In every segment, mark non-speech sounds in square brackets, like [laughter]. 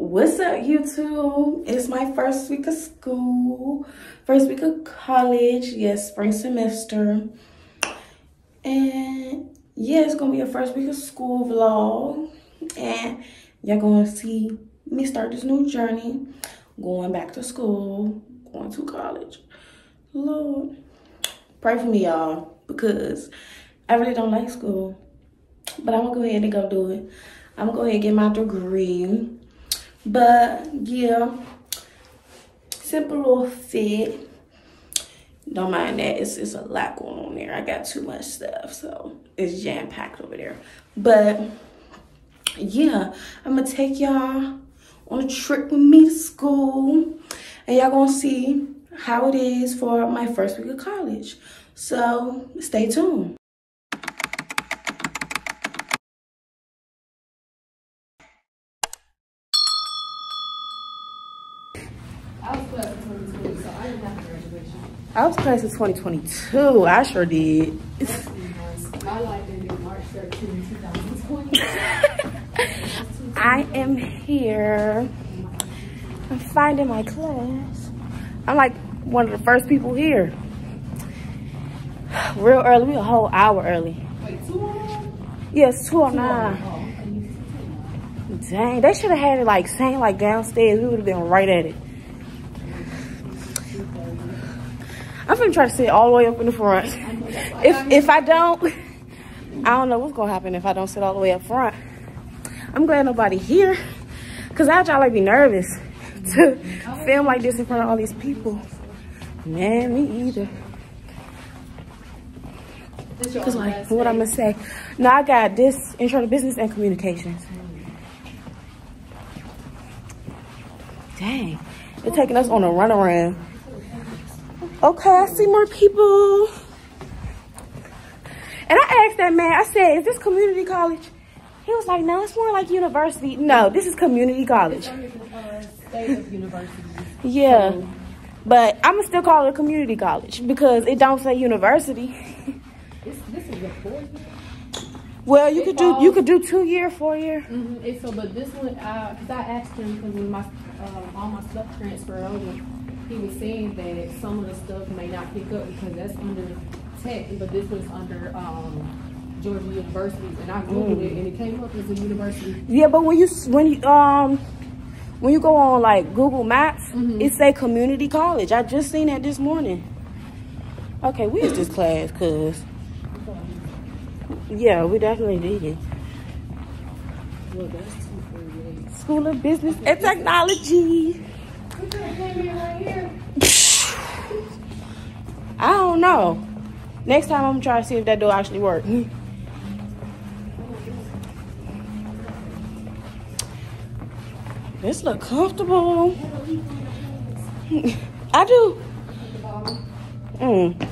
What's up, YouTube? It's my first week of school, first week of college. Yes, spring semester. And yeah, it's gonna be a first week of school vlog. And y'all gonna see me start this new journey, going back to school, going to college. Lord, pray for me, y'all, because I really don't like school. But I'm gonna go ahead and go do it. I'm gonna go ahead and get my degree. But yeah, simple little fit. Don't mind that. It's, it's a lot going on there. I got too much stuff. So it's jam packed over there. But yeah, I'm to take y'all on a trip with me to school. And y'all to see how it is for my first week of college. So stay tuned. I was class of 2022. I sure did. My life ended March 13, 2020. I am here. I'm finding my class. I'm like one of the first people here. Real early. We a whole hour early. Wait, two on? Yes, 209. Oh, okay, you Dang, they should have had it like same like downstairs. We would have been right at it. I'm gonna try to sit all the way up in the front. If if I don't, I don't know what's gonna happen if I don't sit all the way up front. I'm glad nobody here, cause I'd y'all like be nervous to film like this in front of all these people. Man, me either. Cause like, what? I'm gonna say? Now I got this intro to business and communications. Dang, they're taking us on a runaround. Okay, I see more people. And I asked that man, I said, is this community college? He was like, no, it's more like university. No, this is community college. Uh. Yeah. But I'm gonna still call it a community college because it don't say university. This, is a four year. Well, you could do you could do two year, four year. Mm-hmm. So, but this one, because I asked him because my um, all my stuff transferred over, he was saying that some of the stuff may not pick up because that's under tech, but this was under um, Georgia University, and I googled it and it came up as a university. Yeah, but when you when you um when you go on like Google Maps, Mhm. it say community college. I just seen that this morning. Okay, where's this class? Cause yeah, we definitely did it. Well. School of Business and Technology. We could have came in right here. I don't know. Next time I'm gonna try to see if that door actually works. This look comfortable. [laughs] I do. Mm.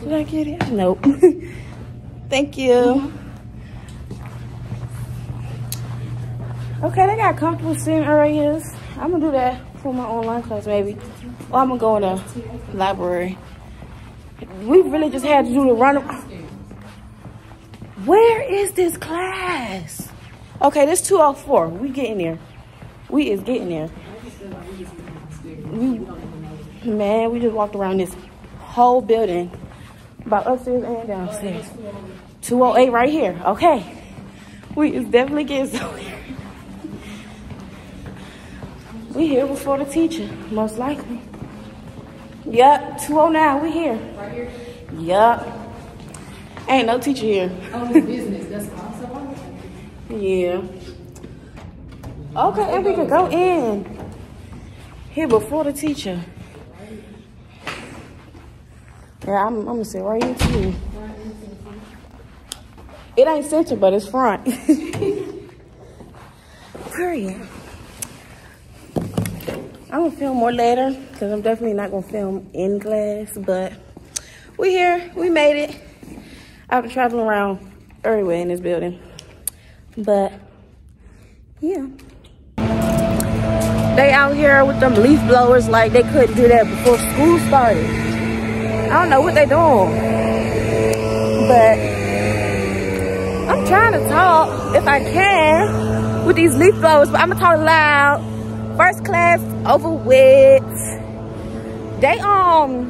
Did I get it? Nope. [laughs] Thank you. Okay, they got comfortable sitting areas. I'm gonna do that for my online class maybe. I'm gonna go in the library. We really just had to do the run. Where is this class? Okay, this 204. We getting there. We is getting there. We, man, we just walked around this whole building. About upstairs and downstairs. 208 right here. Okay. We is definitely getting somewhere. [laughs] We here before the teacher, most likely. Yup, 209, we here. Right here. Yup. Ain't no teacher here. Oh, it's business. That's awesome. Yeah. Okay, and we can go in. Here before the teacher. Yeah, I'm, I'm gonna sit right here too. It ain't center, but it's front. [laughs] Period. I'm gonna film more later because I'm definitely not gonna film in class, but we here, we made it. I've been traveling around everywhere in this building. But yeah. They out here with them leaf blowers like they couldn't do that before school started. I don't know what they doing. But I'm trying to talk if I can with these leaf blowers, but I'm gonna talk loud. First class over with. They um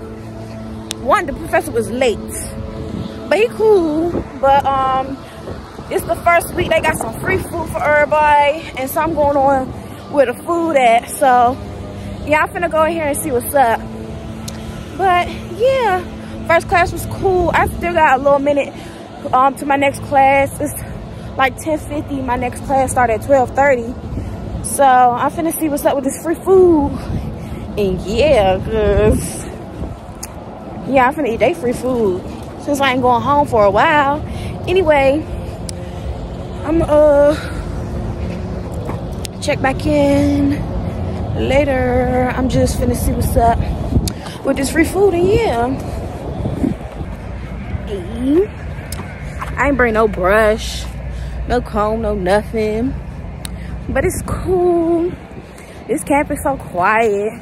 one the professor was late. But he cool. But um it's the first week they got some free food for everybody and so I'm going on with the food at. So yeah, I'm finna go in here and see what's up. But yeah, first class was cool. I still got a little minute um, to my next class. It's like 10.50. My next class start at 12.30. So I'm finna see what's up with this free food. And yeah, cause yeah, I'm finna eat they free food since I ain't going home for a while. Anyway, I'm uh check back in later. I'm just finna see what's up with this free food and yeah. I ain't bring no brush, no comb, no nothing. But it's cool. This camp is so quiet.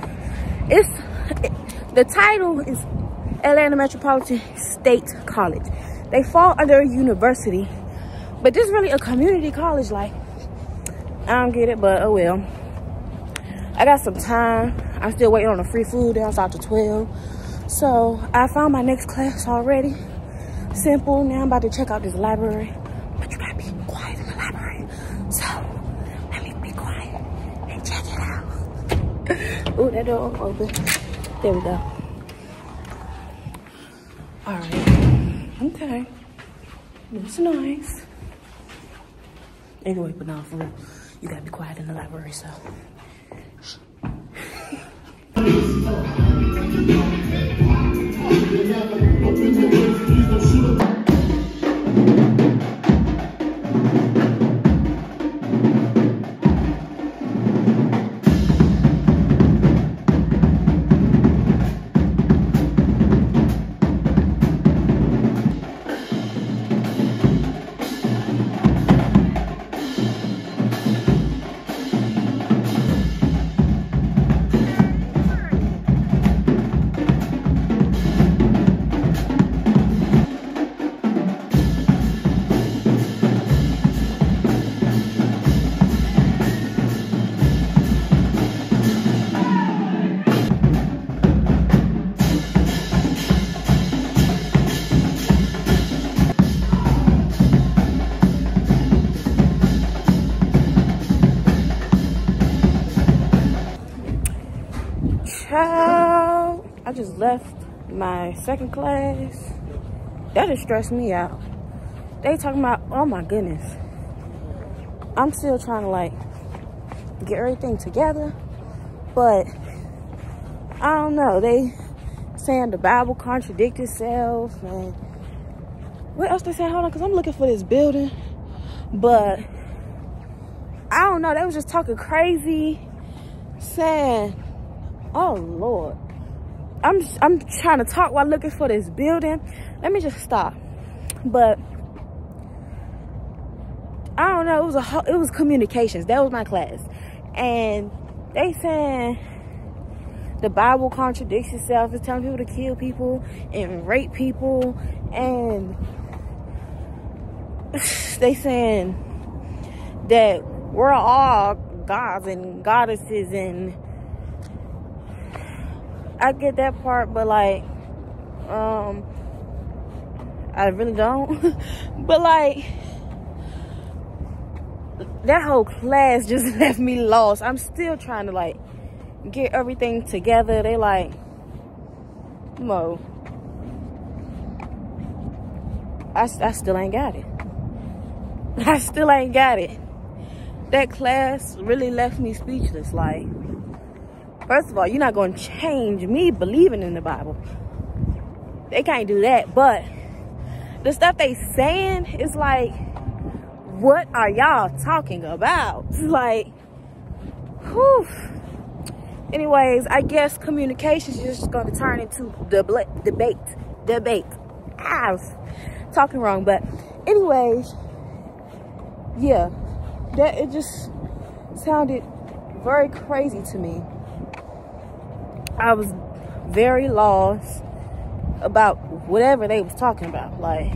It's it, the title is Atlanta Metropolitan State College. They fall under a university, but this is really a community college. Like, I don't get it, but oh well. I got some time. I'm still waiting on the free food. They don't to 12. So I found my next class already simple. Now I'm about to check out this library. But you gotta be quiet in the library. So let me be quiet and check it out. oh, There we go. All right. Okay. That's nice. Anyway, but now for you gotta be quiet in the library, so. [laughs] left my second class. That just stressed me out. They talking about, oh my goodness. I'm still trying to like get everything together, but I don't know. They saying the Bible contradicts itself and what else they say? Hold on, because I'm looking for this building. But I don't know. They was just talking crazy, saying, oh Lord. I'm I'm trying to talk while looking for this building. Let me just stop. But I don't know. It was a it was communications. That was my class, and they saying the Bible contradicts itself. It's telling people to kill people and rape people, and [sighs] they saying that we're all gods and goddesses and I get that part, but like, um, I really don't. [laughs] but like, that whole class just [laughs] left me lost. I'm still trying to like get everything together. They like, Mo, I, I still ain't got it. [laughs] I still ain't got it. That class really left me speechless. Like, First of all, you're not going to change me believing in the Bible. They can't do that. But the stuff they saying is like, what are y'all talking about? [laughs] Like, whew. Anyways, I guess communication is just going to turn into debate. Debate. Debate. I was talking wrong. But anyways, yeah. That it just sounded very crazy to me. I was very lost about whatever they was talking about. Like,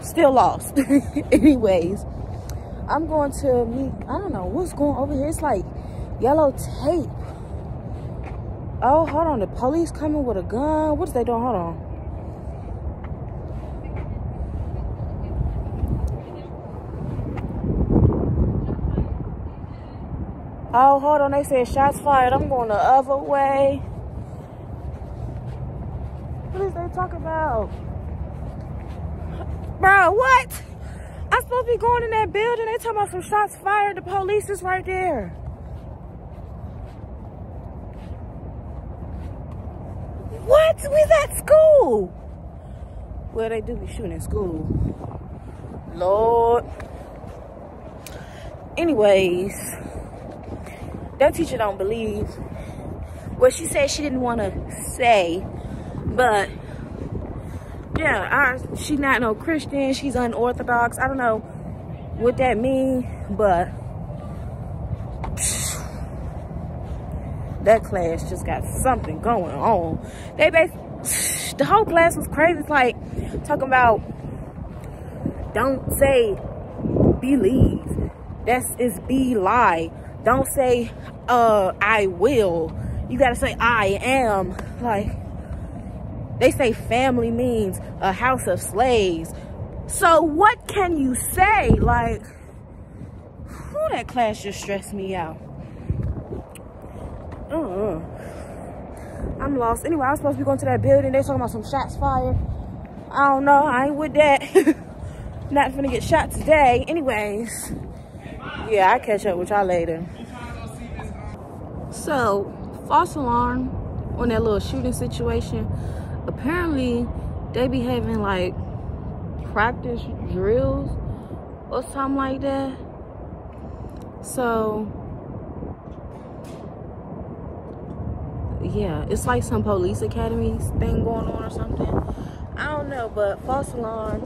still lost. [laughs] Anyways, I'm going to meet, I don't know what's going over here. It's like yellow tape. Oh, hold on. The police coming with a gun. What is they doing? Hold on. Oh, hold on. They said shots fired. I'm going the other way. What is they talking about? Bro, what? I'm supposed to be going in that building. They talking about some shots fired. The police is right there. What? We at school. Well, they do be shooting in school. Lord. Anyways, that teacher don't believe what she said she didn't want to say, but yeah, I, she not no Christian. She's unorthodox. I don't know what that means, but that class just got something going on. They basically, [sighs] the whole class was crazy. It's like talking about don't say believe. That's is be lie. Don't say uh I will. You gotta say I am. Like they say family means a house of slaves. So what can you say? Like, who that class just stressed me out. Uh, I'm lost. Anyway, I was supposed to be going to that building. They talking about some shots fired. I don't know. I ain't with that. [laughs] Not gonna get shot today. Anyways, yeah, I catch up with y'all later. So, false alarm on that little shooting situation apparently they be having like practice drills or something like that. So yeah, it's like some police academy thing going on or something. I don't know, but false alarm.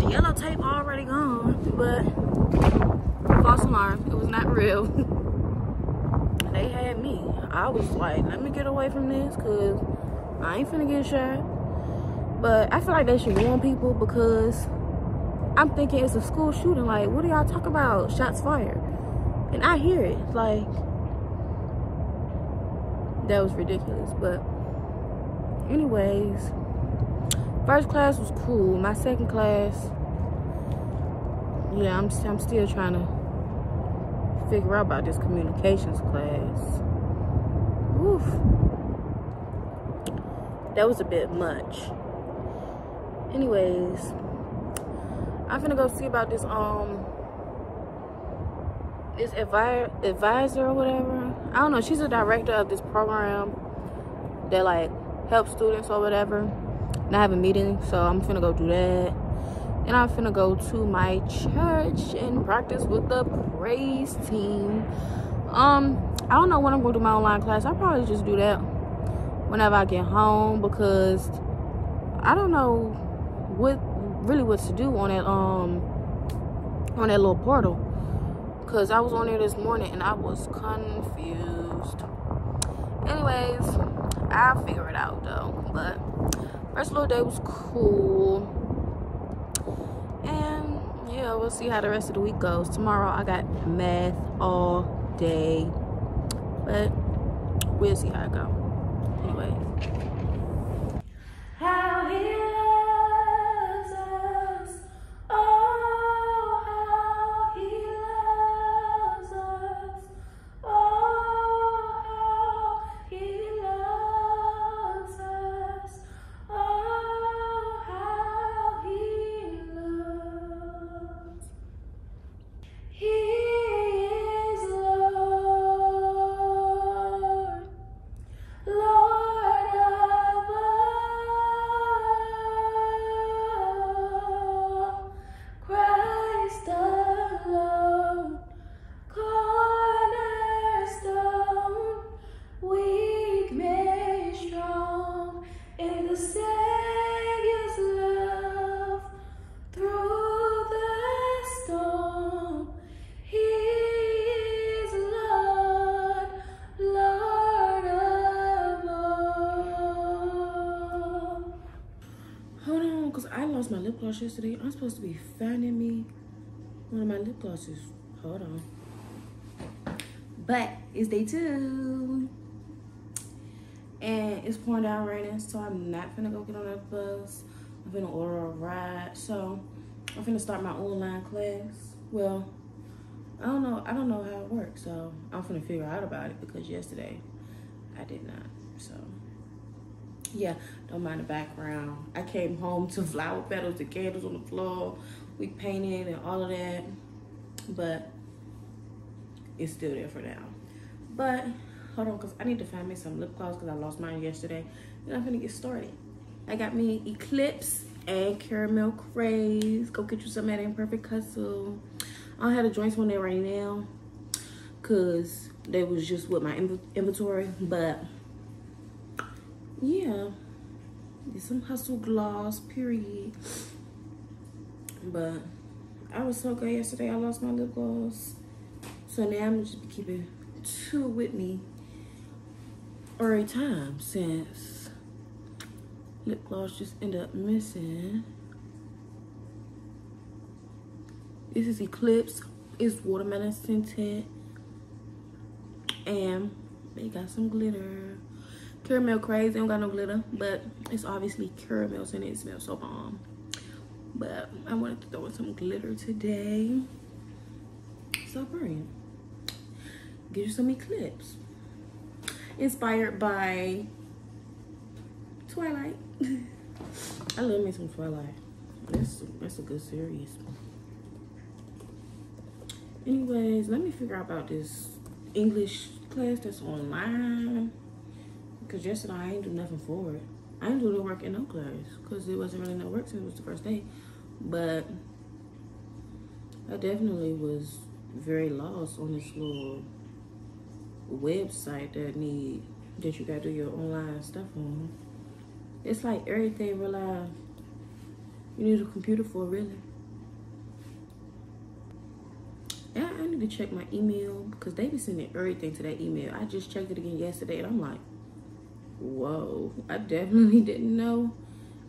The yellow tape already gone, but false alarm. It was not real. [laughs] I was like, let me get away from this because I ain't finna get shot. But I feel like they should warn people because I'm thinking it's a school shooting. Like, what do y'all talk about? Shots fired. And I hear it. Like, that was ridiculous. But, anyways, first class was cool. My second class, yeah, I'm, I'm still trying to figure out about this communications class. Oof. That was a bit much. Anyways i'm gonna go see about this um this advi advisor or whatever. I don't know she's a director of this program that like helps students or whatever. And i have a meeting so i'm gonna go do that. And i'm gonna go to my church and practice with the praise team. Um i don't know when i'm gonna do my online class. I'll probably just do that whenever I get home because I don't know what really what to do on that um on that little portal. Because I was on there this morning and I was confused. Anyways I'll figure it out though. But first little day was cool. And yeah we'll see how the rest of the week goes. Tomorrow I got math all day but we'll see how it goes gloss yesterday. I'm supposed to be finding me one of my lip glosses. Hold on. But it's day two. And it's pouring down raining, so I'm not gonna go get on that bus. I'm gonna order a ride. So I'm gonna start my online class. Well, I don't know. I don't know how it works, so I'm gonna figure out about it because yesterday I did not. So yeah, don't mind the background. I came home to flower petals, the candles on the floor. We painted and all of that, but it's still there for now. But hold on, cause I need to find me some lip gloss cause I lost mine yesterday, and I'm gonna get started. I got me Eclipse and Caramel Craze. Go get you some at Imperfect Hustle. I don't have the joints on there right now because they was just with my inventory. But yeah, get some hustle gloss, period. But I was so good yesterday. I lost my lip gloss. So now I'm just keeping two with me every time since lip gloss just end up missing. This is Eclipse. It's watermelon scented. And they got some glitter. Caramel craze. They don't got no glitter. But it's obviously caramels and it. smells so bomb. But I wanted to throw in some glitter today. So brilliant. Get you some Eclipse. Inspired by Twilight. [laughs] I love me some Twilight. That's, that's a good series anyways let me figure out about this english class that's online because yesterday i ain't do nothing for it. I didn't do no work in no class because it wasn't really no work since it was the first day. But i definitely was very lost on this little website that need that you gotta do your online stuff on. It's like everything rely you need a computer for really. And I need to check my email because they be sending everything to that email. I just checked it again yesterday and I'm like, whoa, I definitely didn't know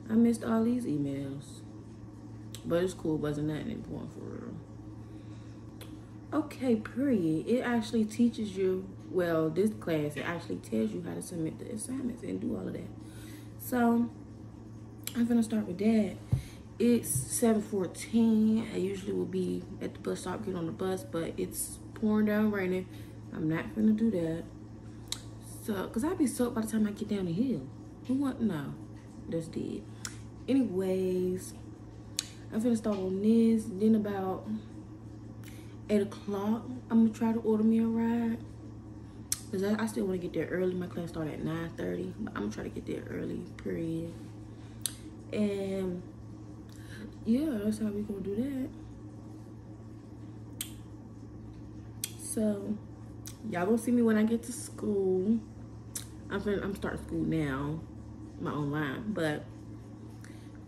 I missed all these emails. But it's cool, wasn't that important for real. Okay, period. It actually teaches you, well, this class, it actually tells you how to submit the assignments and do all of that. So, I'm gonna start with that it's 7.14 i usually will be at the bus stop get on the bus but it's pouring down raining i'm not gonna do that so because i'll be soaked by the time i get down the hill. Who want no that's dead. Anyways i'm gonna start on this. Then about eight o'clock i'm gonna try to order me a ride. Because I, I, still want to get there early. My class start at 9 30 but i'm gonna try to get there early period. And yeah, that's how we gonna do that. So, y'all gonna see me when I get to school. I'm I'm starting school now, my online, but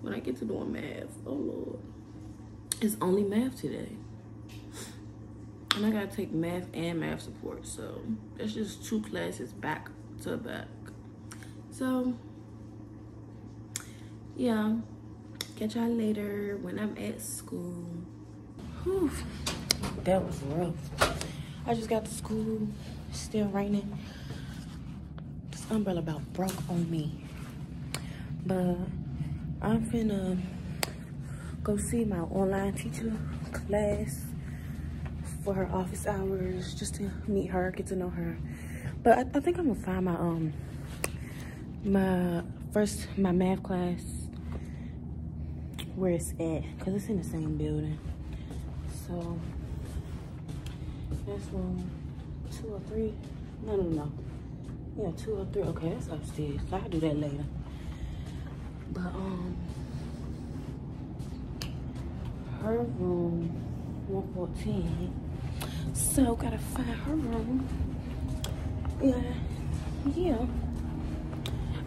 when I get to doing math, oh lord, it's only math today. And I gotta take math and math support, so that's just two classes back to back. So, yeah. Catch y'all later when I'm at school. Whew, that was rough. I just got to school, still raining. Umbrella about broke on me. But I'm finna go see my online teacher class for her office hours just to meet her, get to know her. But I, I think I'm gonna find my um my first my math class where it's at because it's in the same building. So that's room two or three. No, no, no. Yeah, two or three. Okay, that's upstairs. So I can do that later. But um, her room 114. So gotta find her room. Yeah, yeah.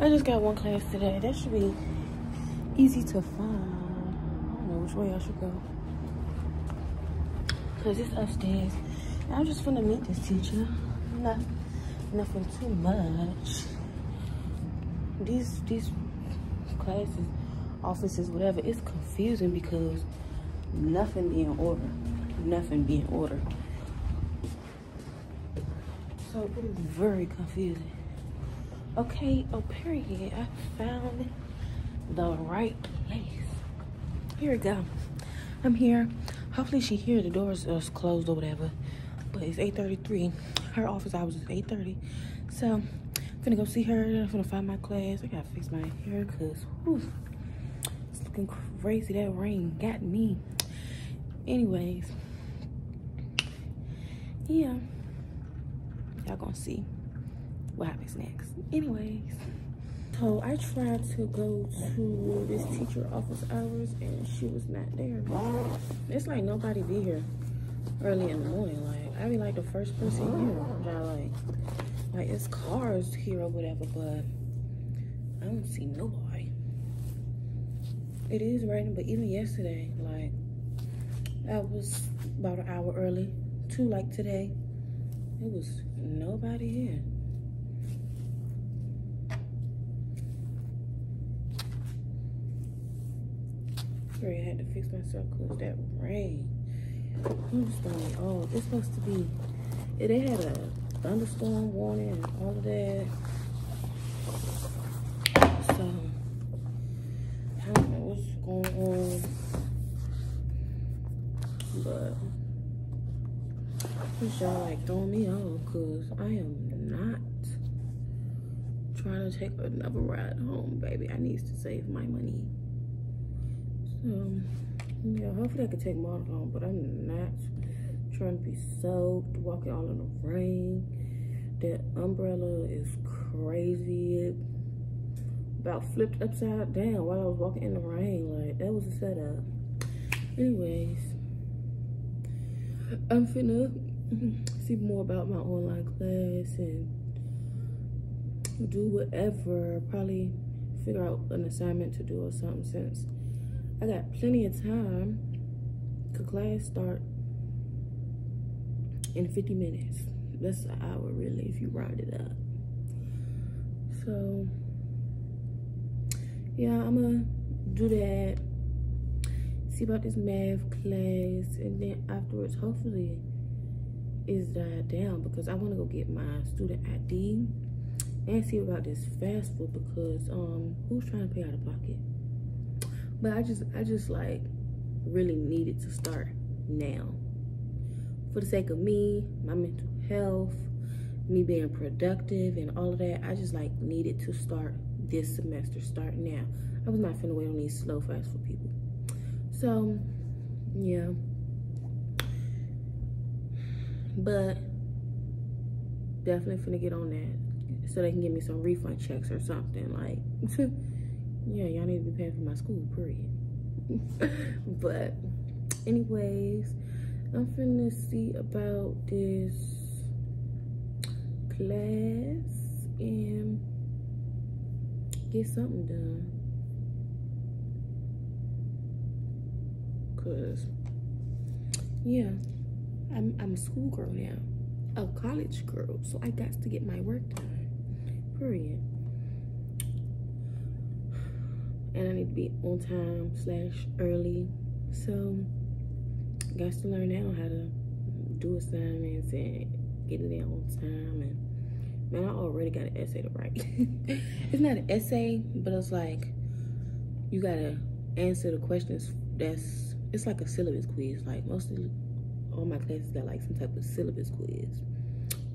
I just got one class today. That should be easy to find I don't know which way I should go. Cause it's upstairs. I'm just gonna meet this teacher. Not nothing too much. These these classes, offices, whatever, it's confusing because nothing being ordered. Nothing being ordered. So it is very confusing. Okay, oh period. I found the right place. Here we go. I'm here. Hopefully she here. The doors are closed or whatever. But it's 8.33. Her office hours is 8.30. So I'm gonna go see her. I'm gonna find my class. I gotta fix my hair because it's looking crazy. That rain got me. Anyways. Yeah. Y'all gonna see what happens next. Anyways. So I tried to go to this teacher office hours and she was not there. It's like nobody be here early in the morning. Like I be like the first person here. Y'all like like it's cars here or whatever, but I don't see nobody. It is raining, but even yesterday, like I was about an hour early. Two like today. It was nobody here. Sorry, I had to fix myself because that rain. I'm oh, it's supposed to be, yeah, they had a thunderstorm warning and all of that. So, I don't know what's going on. But, this y'all like throwing me off because I am not trying to take another ride home, baby. I need to save my money. So, yeah, hopefully I can take MARTA home, but I'm not trying to be soaked, walking all in the rain. That umbrella is crazy. about flipped upside down while I was walking in the rain. Like, that was a setup. Anyways, I'm finna [clears throat] see more about my online class and do whatever. Probably figure out an assignment to do or something since I got plenty of time. Could class start in 50 minutes. That's an hour really if you round it up. So yeah, I'm gonna do that. See about this math class and then afterwards hopefully it's died down because I wanna go get my student ID and see about this FAFSA because um who's trying to pay out of pocket? But I just, I just like really needed to start now. For the sake of me, my mental health, me being productive and all of that, I just like needed to start this semester, start now. I was not finna wait on these slow FAFSA people. So, yeah. But definitely finna get on that so they can give me some refund checks or something like [laughs] yeah, y'all need to be paying for my school, period. [laughs] but anyways, I'm finna see about this class and get something done. Cause yeah, I'm I'm a schoolgirl now. A college girl. So I got to get my work done. Period and I need to be on time slash early. So, got to learn now how to do assignments and get it in on time. And man, I already got an essay to write. [laughs] it's not an essay, but it's like you gotta answer the questions. That's it's like a syllabus quiz. Like mostly all my classes got like some type of syllabus quiz.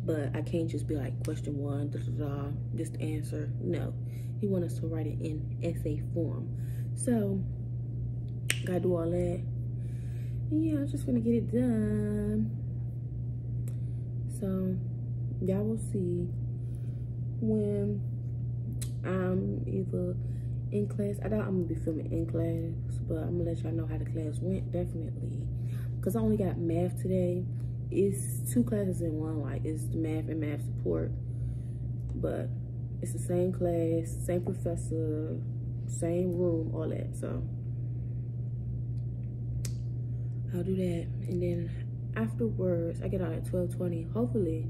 But I can't just be like question one, da da da, just answer. No, he want us to write it in essay form. So, gotta do all that. Yeah, I'm just gonna get it done. So, y'all will see when I'm either in class. I doubt I'm gonna be filming in class, but I'm gonna let y'all know how the class went, definitely. Cause I only got math today. It's two classes in one, like it's math and math support. But it's the same class, same professor, same room, all that. So I'll do that. And then afterwards, I get out at 1220. Hopefully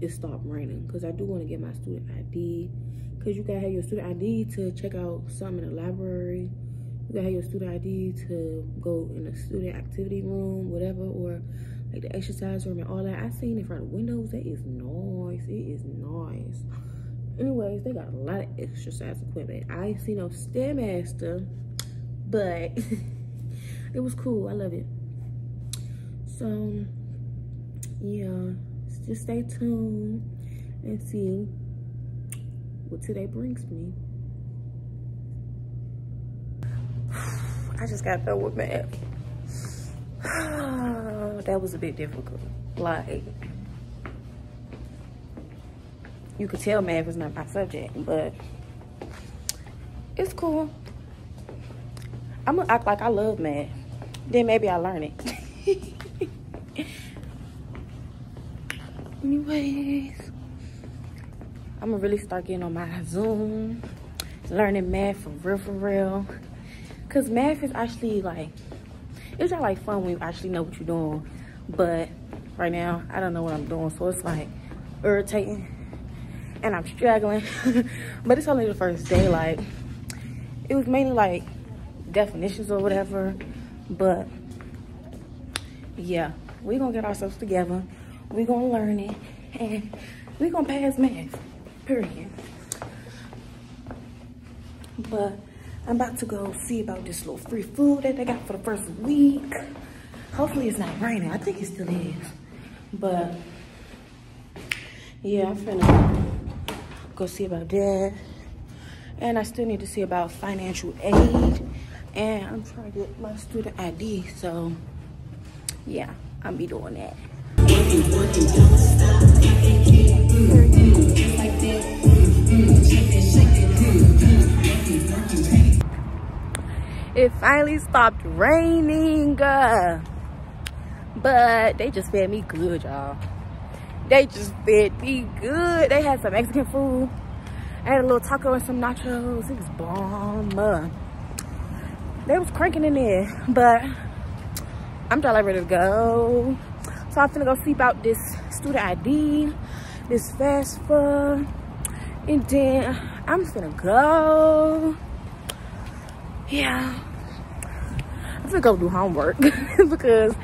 it stopped raining because I do want to get my student ID because you gotta have your student ID to check out something in the library you gotta have your student ID to go in the student activity room, whatever, or like the exercise room and all that. I seen in front of windows. That is nice. It is nice. Anyways, they got a lot of exercise equipment. I ain't seen no Stairmaster, but [laughs] it was cool. I love it. So, yeah, just stay tuned and see what today brings me. [sighs] I just got done with math. [sighs] that was a bit difficult. Like, you could tell math is not my subject, but it's cool. I'm gonna act like I love math. Then maybe I learn it. [laughs] Anyways, I'm gonna really start getting on my Zoom, learning math for real, for real. Cause math is actually like, it's not like fun when you actually know what you're doing. But right now, I don't know what I'm doing. So it's like irritating and I'm struggling. [laughs] but it's only the first day. Like, it was mainly like definitions or whatever. But yeah, we're gonna get ourselves together. We're gonna learn it. And we're gonna pass math, period. But I'm about to go see about this little free food that they got for the first week. Hopefully it's not raining. I think it still is. But yeah, I'm finna go see about that. And I still need to see about financial aid. And I'm trying to get my student ID. So yeah, I'll be doing that. It finally stopped raining. Uh, but they just fed me good, y'all. They just fed me good. They had some Mexican food. I had a little taco and some nachos. It was bomb. They was cranking in there, but I'm like ready to go. So I'm gonna go see out this student ID, this FAFSA, and then I'm just gonna go. Yeah. I'm gonna go do homework [laughs] because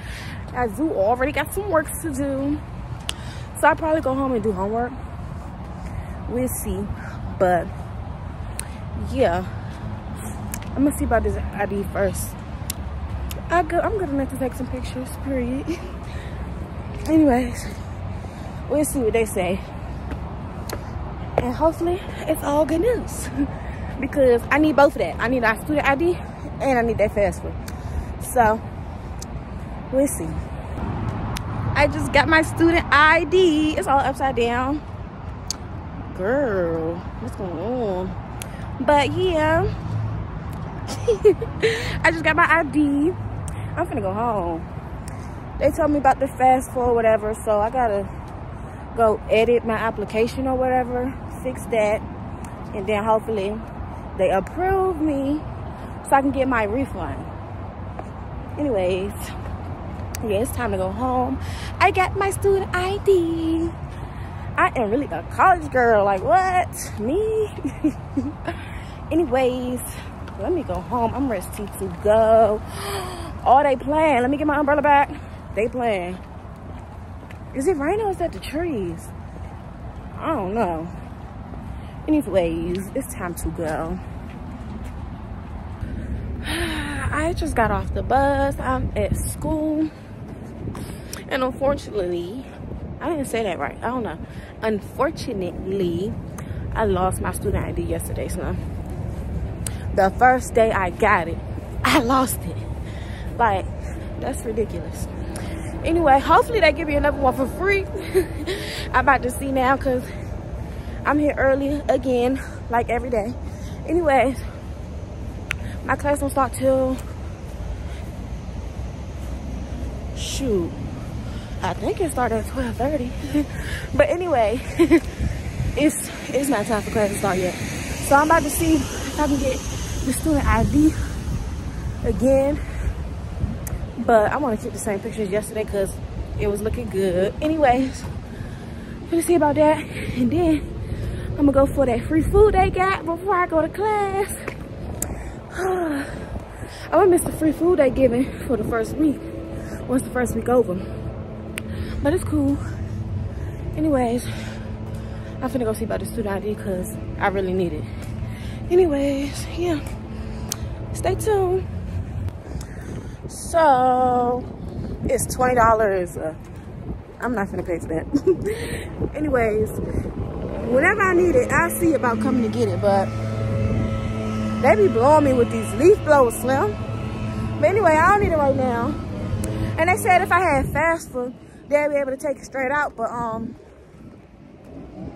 Azu already got some work to do. So I'll probably go home and do homework. We'll see. But yeah. I'm gonna see about this ID first. I go, I'm good enough to take some pictures, period. [laughs] Anyways, we'll see what they say. And hopefully it's all good news. [laughs] because I need both of that. I need our student ID and I need that fast FAFSA. So we'll see. I just got my student ID. It's all upside down. Girl, what's going on? But yeah, [laughs] I just got my ID. I'm gonna go home. They told me about the fast forward whatever, so I gotta go edit my application or whatever, fix that, and then hopefully they approve me so I can get my refund. Anyways, yeah, it's time to go home. I got my student ID. I am really a college girl. Like, what? Me? [laughs] Anyways, let me go home. I'm ready to go. [gasps] Oh, they playing. Let me get my umbrella back. They playing. Is it raining or is that the trees? I don't know. Anyways, it's time to go. [sighs] I just got off the bus. I'm at school. And unfortunately, I didn't say that right. I don't know. Unfortunately, I lost my student ID yesterday, so the first day I got it, I lost it. Like, that's ridiculous. Anyway, hopefully they give me another one for free. [laughs] I'm about to see now because I'm here early again, like every day. Anyways, my class don't start till shoot. I think it started at 12:30. [laughs] but anyway, [laughs] it's it's not time for class to start yet. So I'm about to see if I can get the student ID again. But I want to keep the same pictures yesterday because it was looking good. Anyways, let's see about that. And then I'm gonna go for that free food they got before I go to class. [sighs] I would miss the free food they giving for the first week. Once the first week over. But it's cool. Anyways, I'm finna go see about the student ID because I really need it. Anyways, yeah. Stay tuned. So, it's $20. Uh, I'm not gonna pay for that. [laughs] Anyways, whenever I need it, I'll see about coming to get it, but they be blowing me with these leaf blowers, Slim. But anyway, I don't need it right now. And they said if I had FAFSA, they'd be able to take it straight out, but um,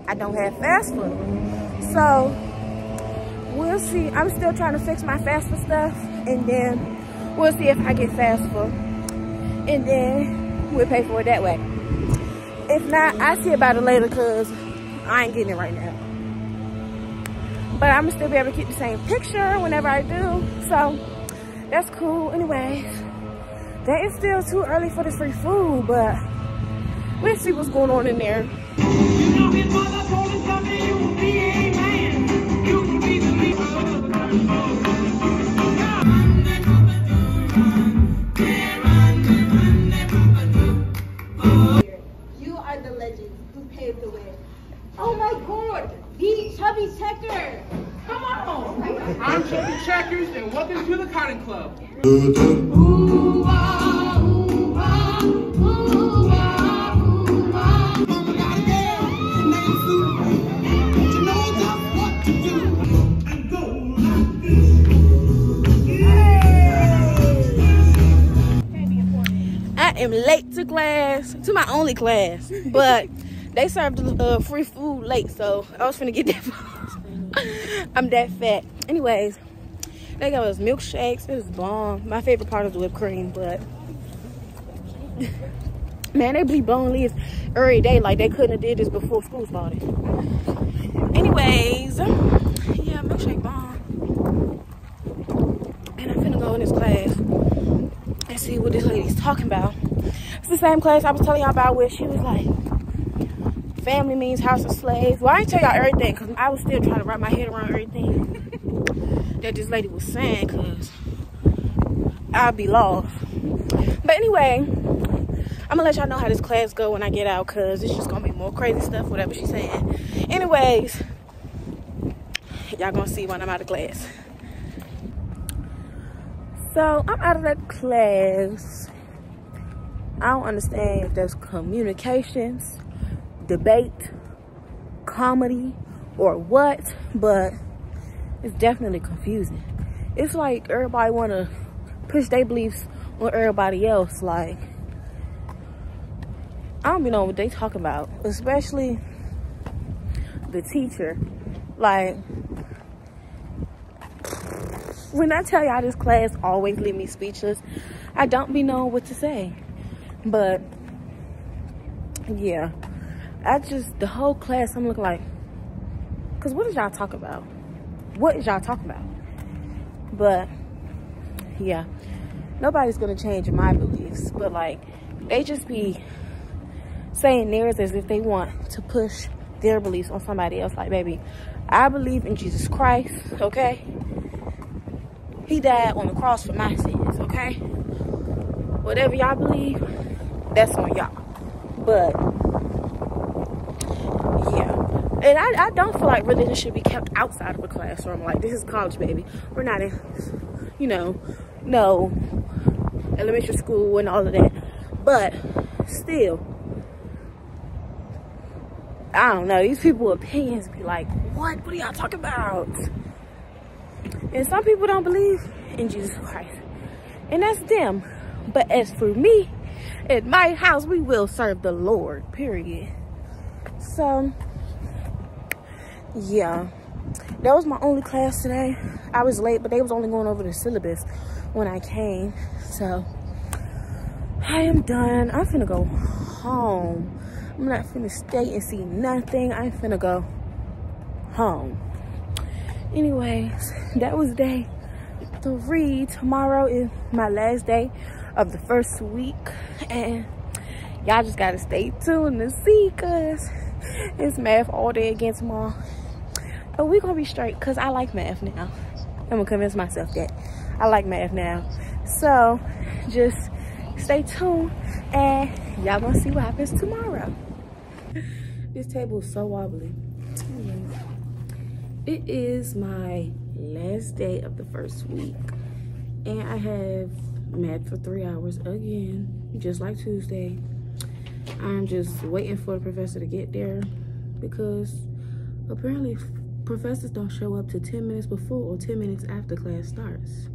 I don't have FAFSA. So, we'll see. I'm still trying to fix my FAFSA stuff, and then we'll see if I get FAFSA. And then we'll pay for it that way. If not, I'll see about it later, because I ain't getting it right now. But I'm still be able to keep the same picture whenever I do. So that's cool. Anyways, that is still too early for this free food, but we'll see what's going on in there. You are the legend who paved the way. Oh my god, the chubby checker. Come on. I'm Chubby Checkers, and welcome to the Cotton Club. I am ah. Late to class, to my only class, but they served uh, free food late, so I was finna get that. [laughs] I'm that fat. Anyways, they got us milkshakes. It was bomb. My favorite part is the whipped cream, but [laughs] man, they be blowing leaves every day like they couldn't have did this before school started. Anyways, yeah, milkshake bomb. And I'm finna go in this class and see what this lady's talking about. It's the same class I was telling y'all about where she was like, family means house of slaves. Well, I ain't tell y'all everything because I was still trying to wrap my head around everything [laughs] that this lady was saying because I'd be lost. But anyway, I'm gonna let y'all know how this class go when I get out because it's just gonna be more crazy stuff, whatever she's saying. Anyways, y'all gonna see when I'm out of class. So I'm out of that class. I don't understand if there's communications, debate, comedy, or what, but it's definitely confusing. It's like everybody wanna push their beliefs on everybody else. Like, I don't even know what they talking about, especially the teacher. Like, when I tell y'all this class always leave me speechless, I don't be knowing what to say. But yeah, I just the whole class I'm looking like, cause what is y'all talking about? What is y'all talking about? But yeah, nobody's gonna change my beliefs. But like, they just be saying theirs as if they want to push their beliefs on somebody else. Like, baby, I believe in Jesus Christ. Okay. He died on the cross for my sins, okay? Whatever y'all believe, that's on y'all. But, yeah. And I, I don't feel like religion should be kept outside of a classroom. Like, this is college, baby. We're not in, you know, no elementary school and all of that. But, still, I don't know. These people's opinions be like, what? What are y'all talking about? And some people don't believe in Jesus Christ. And that's them. But as for me, at my house, we will serve the Lord, period. So, yeah. That was my only class today. I was late, but they was only going over the syllabus when I came. So, I am done. I'm finna go home. I'm not finna stay and see nothing. I'm finna go home anyways that was day three tomorrow is my last day of the first week and y'all just gotta stay tuned to see because it's math all day again tomorrow but we gonna be straight because i like math now i'm gonna convince myself that I like math now. So just stay tuned and y'all gonna see what happens tomorrow. This table is so wobbly. It is my last day of the first week and I have math for three hours again, just like Tuesday. I'm just waiting for the professor to get there because apparently professors don't show up to 10 minutes before or 10 minutes after class starts.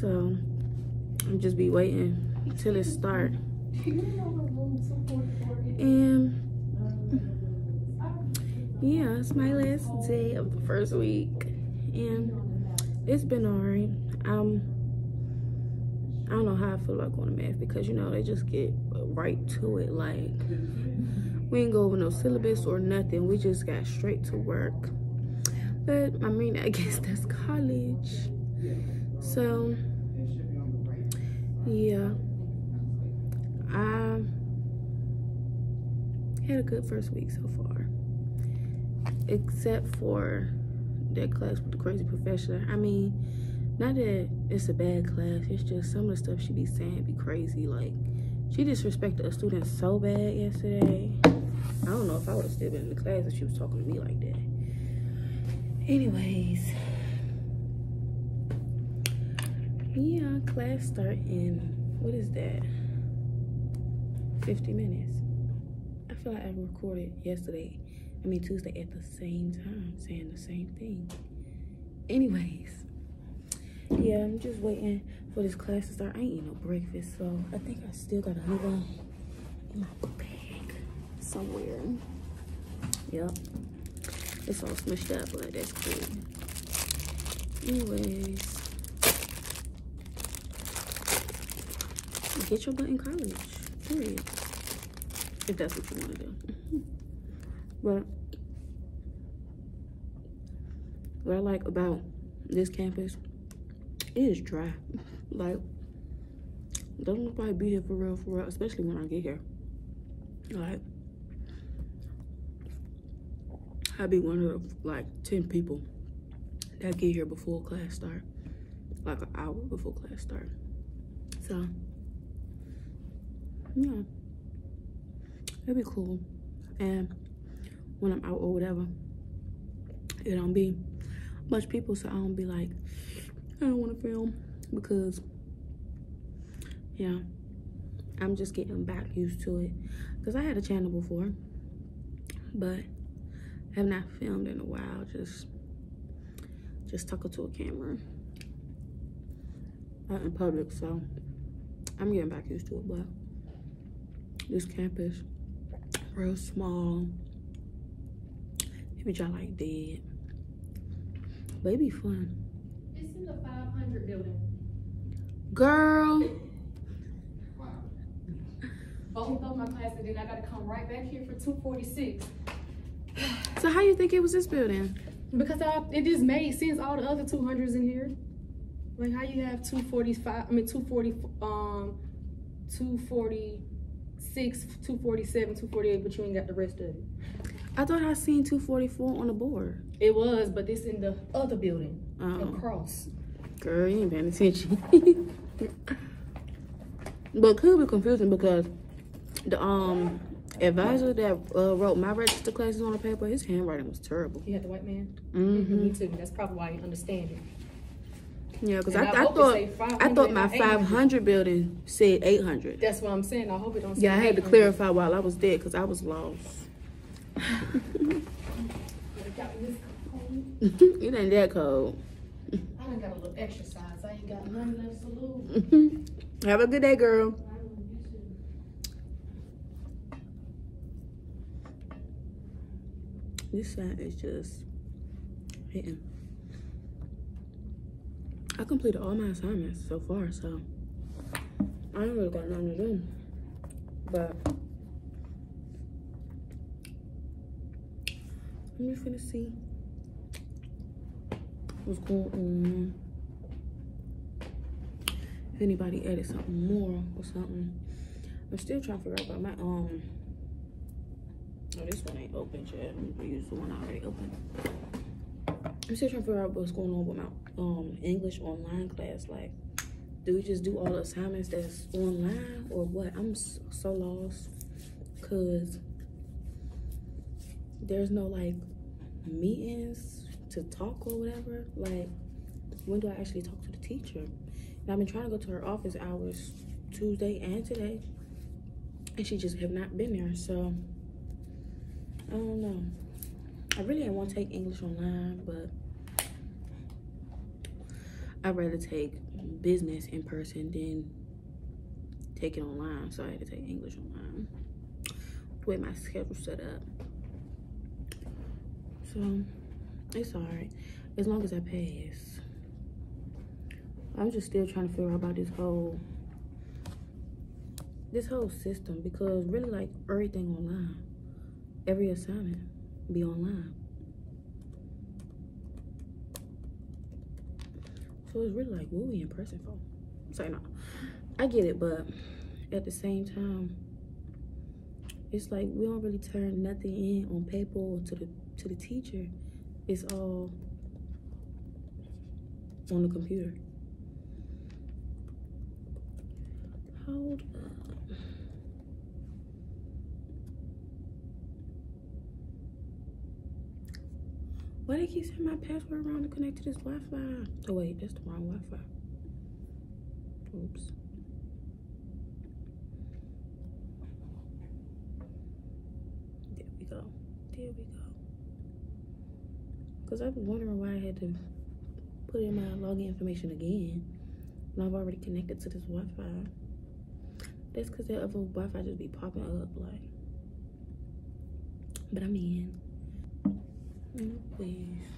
So I'm just be waiting till it start. And yeah, it's my last day of the first week. And it's been alright. Um I don't know how I feel about going to math because you know they just get right to it like we ain't go over no syllabus or nothing. We just got straight to work. But I mean, I [laughs] guess that's college. So yeah, I had a good first week so far, except for that class with the crazy professor. I mean, not that it's a bad class, it's just some of the stuff she be saying be crazy. Like, she disrespected a student so bad yesterday. I don't know if I would have still been in the class if she was talking to me like that. Anyways. Yeah, class start in, what is that? 50 minutes. I feel like I recorded yesterday, I mean Tuesday at the same time, saying the same thing. Anyways, yeah, I'm just waiting for this class to start. I ain't eating no breakfast, so I think I still got a little in my bag somewhere. Yep. It's all smushed up, but that's cool. Anyways. Get your butt in college, period. If that's what you want to do. Mm-hmm. but what I like about this campus, it is dry. Like, don't nobody be here for real, for real, especially when I get here. Like, I'd be one of like 10 people that get here before class start. Like an hour before class start. So, yeah. It'd be cool. And when I'm out or whatever, it don't be much people, so I don't be like, I don't want to film because, yeah, I'm just getting back used to it. Because I had a channel before, but I have not filmed in a while. Just, just talking to a camera out in public. So I'm getting back used to it, but this campus, real small. Maybe y'all like dead. But it be fun. It's in the 500 building. Girl. Wow. Both of my classes, then I gotta come right back here for 246. So how you think it was this building? Because I, it just made sense, all the other 200s in here. Like how you have 245, I mean 240, um, 246, 247, 248, but you ain't got the rest of it. I thought I seen 244 on the board. It was, but it's in the other building, Oh. across. Girl, you ain't paying attention. [laughs] but it could be confusing because the um advisor that uh, wrote my register classes on the paper, his handwriting was terrible. He had the white man? Mm-hmm. Me too. That's probably why I didn't understand it. Yeah, because I, I I thought I thought my and not 800. 500 building said 800. That's what I'm saying. I hope it don't say Yeah, I had to clarify while I was there because I was lost. [laughs] it ain't that cold. I done got a little exercise. I ain't got none left to lose. [laughs] Have a good day, girl. This side is just hitting. I completed all my assignments so far, so I don't really got nothing to do. But I'm just gonna see what's going on. If anybody added something more or something. I'm still trying to figure out about my um Oh, this one ain't open yet. I'm gonna use the one I already opened. I'm still trying to figure out what's going on with my um English online class. Like, do we just do all the assignments that's online or what? I'm so lost because there's no like meetings to talk or whatever. Like, when do I actually talk to the teacher? And I've been trying to go to her office hours Tuesday and today, and she just have not been there. So I don't know. I really want to take English online, but I'd rather take business in person than take it online. So I had to take English online. The way my schedule set up. So it's alright. As long as I pass. I'm just still trying to figure out about this whole this whole system because really like everything online. Every assignment be online. So it's really like, what we in person for? Say no. I get it, but at the same time, it's like we don't really turn nothing in on paper to the to the teacher. It's all on the computer. Hold up. Why they keep sending my password around to connect to this Wi-Fi? Oh wait, that's the wrong Wi-Fi. Oops. There we go. There we go. Because I was wondering why I had to put in my login information again. And I've already connected to this Wi-Fi. That's because that other Wi-Fi just be popping up like. But I'm in. Anyways,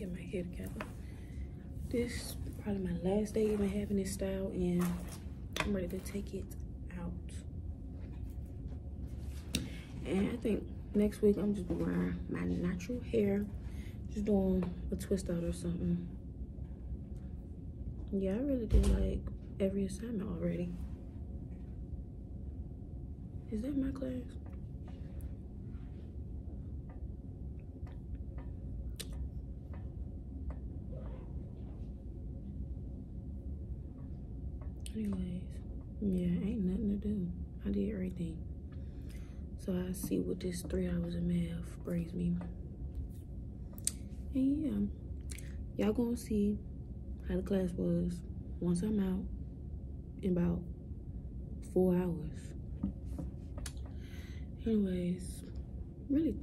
get my hair together. This probably my last day even having this style and I'm ready to take it out. And I think next week I'm just wearing my natural hair. Just doing a twist out or something. Yeah, I really did like every assignment already. Is that my class? Anyways, yeah, ain't nothing to do. I did everything. So I see what this three hours of math brings me. And yeah, y'all gonna see how the class was once I'm out in about four hours. Anyways, really.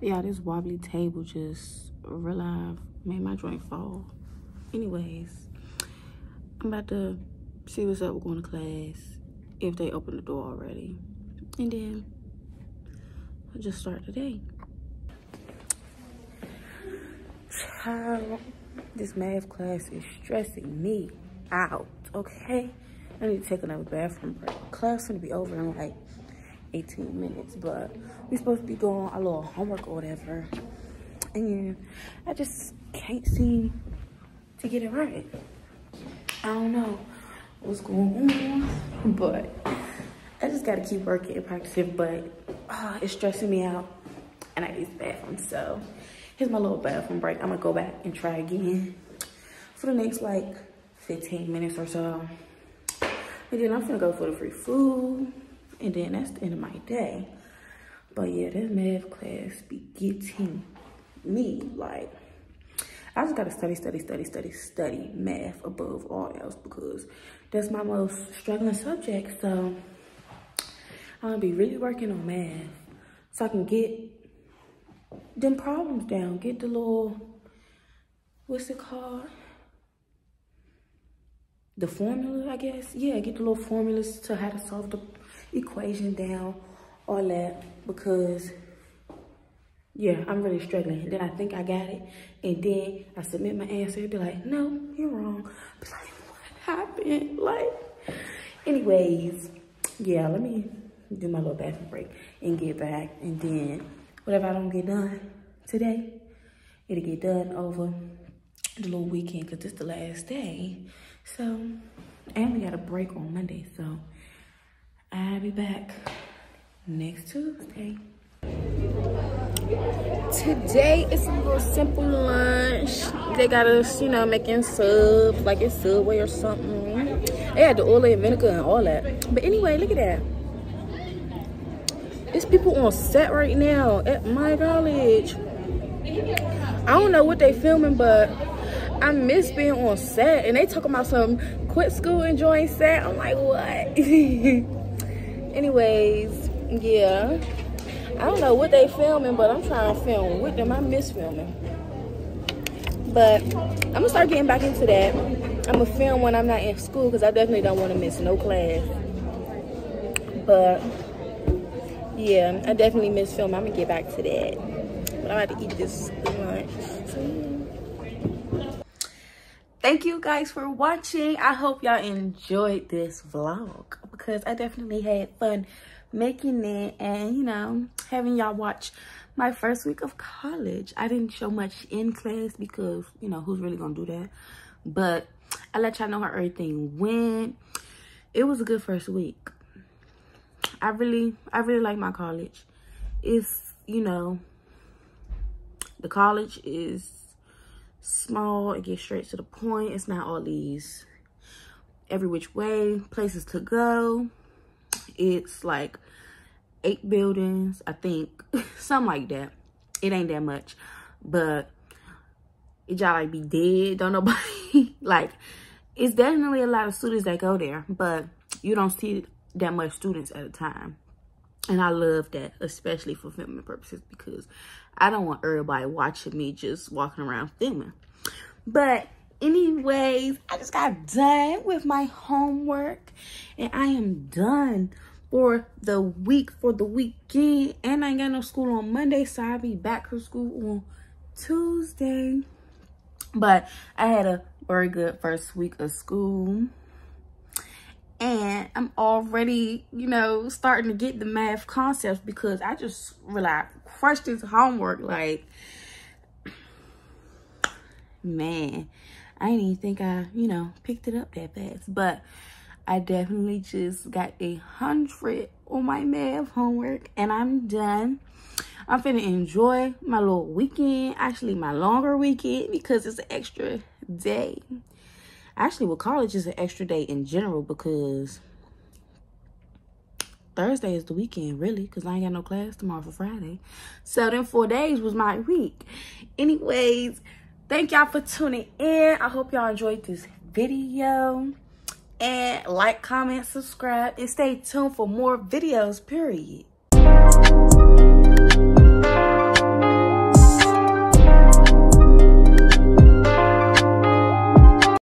yeah, this wobbly table just real life made my joint fall anyways i'm about to see what's up with going to class if they open the door already. And then i'll just start the day. Child this math class is stressing me out okay? I need to take another bathroom break. Class is gonna be over in like 18 minutes but we're supposed to be doing a little homework or whatever. And i just can't seem to get it right. I don't know what's going on, but I just gotta keep working and practicing, but uh, it's stressing me out and I need the bathroom. So here's my little bathroom break. I'm gonna go back and try again for the next like 15 minutes or so. And then I'm gonna go for the free food. And then that's the end of my day. But yeah, this math class be getting me like I just gotta study, study, study, study, study math above all else because that's my most struggling subject. So I'm gonna be really working on math so I can get them problems down. Get the little, what's it called? The formula, I guess. Yeah, get the little formulas to how to solve the equation down, all that, because yeah, I'm really struggling. And then I think I got it. And then I submit my answer. It'd be like, no, you're wrong. Happened? Like, anyways, yeah, let me do my little bathroom break and get back. And then whatever I don't get done today, it'll get done over the little weekend because it's the last day. So, and we got a break on Monday. So, I'll be back next Tuesday. Today it's a little simple lunch. They got us, you know, making subs, like it's Subway or something. They had the oil and vinegar and all that. But anyway, look at that. It's people on set right now at my college. I don't know what they filming, but I miss being on set. And they talking about some quit school and join set. I'm like, what? [laughs] Anyways, yeah. I don't know what they filming, but I'm trying to film with them. I miss filming. But I'm gonna start getting back into that. I'm gonna film when I'm not in school because I definitely don't want to miss no class. But yeah, I definitely miss film. I'm gonna get back to that. But I'm about to eat this lunch. Thank you guys for watching. I hope y'all enjoyed this vlog because I definitely had fun making it and you know having y'all watch my first week of college. I didn't show much in class because you know who's really gonna do that. But I let y'all know how everything went. It was a good first week. I really, I really like my college. It's, you know, the college is small. It gets straight to the point. It's not all these every which way places to go. It's like eight buildings, I think, [laughs] something like that. It ain't that much, but it y'all like be dead. Don't [laughs] nobody like. It's definitely a lot of students that go there, but you don't see that much students at a time. And I love that, especially for filming purposes, because I don't want everybody watching me just walking around filming. But anyways, I just got done with my homework and I am done for the week, for the weekend. And I ain't got no school on Monday, so I'll be back for school on Tuesday. But I had a very good first week of school and I'm already, you know, starting to get the math concepts because I just realized crushed this homework. Like, man, I didn't even think I, you know, picked it up that fast. But I definitely just got a hundred on my math homework and I'm done. I'm finna enjoy my little weekend, actually my longer weekend because it's an extra day actually with college is an extra day in general because Thursday is the weekend, really, because I ain't got no class tomorrow for Friday. So then four days was my week. Anyways, thank y'all for tuning in. I hope y'all enjoyed this video. And like, comment, subscribe, and stay tuned for more videos, period.